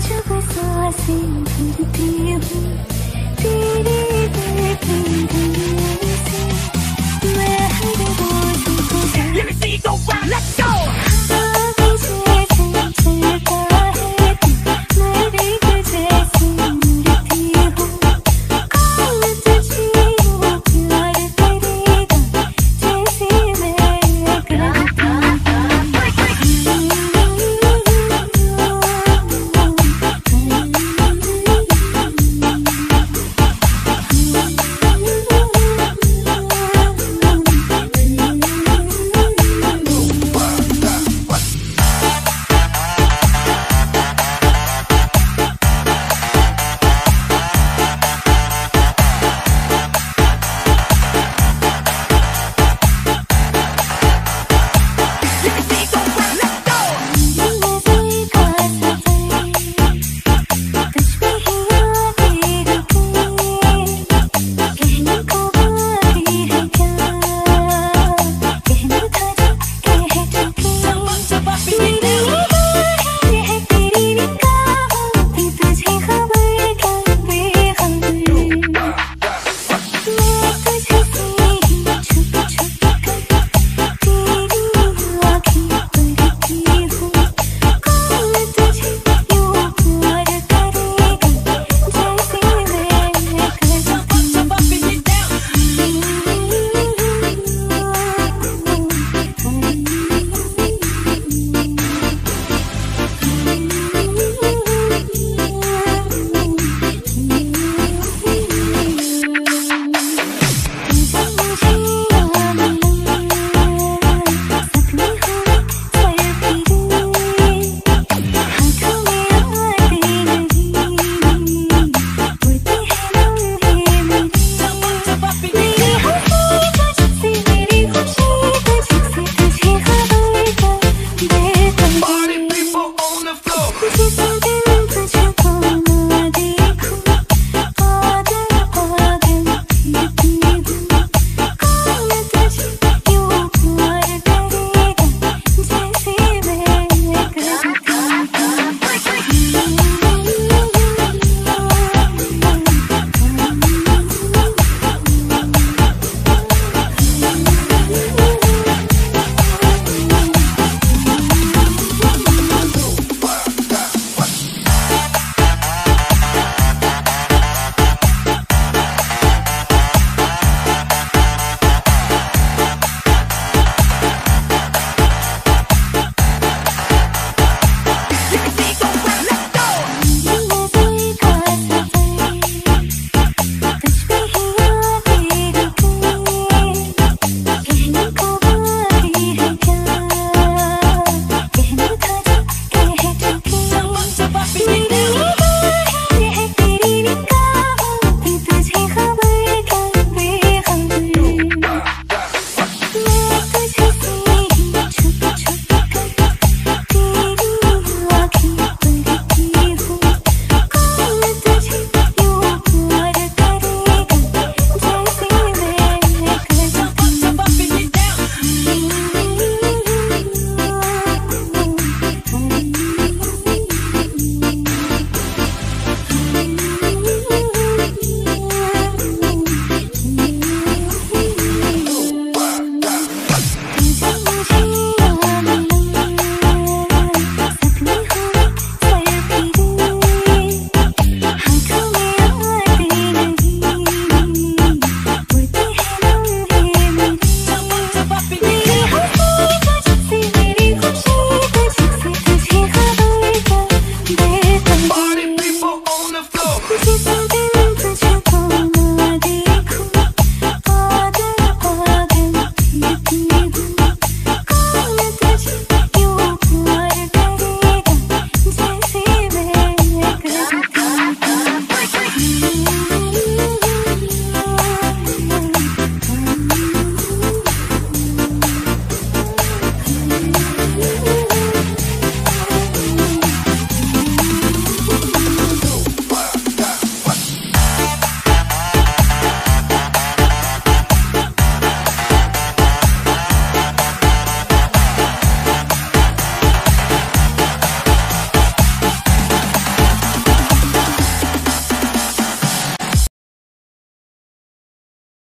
जब साँसें भरती हूँ। Something, something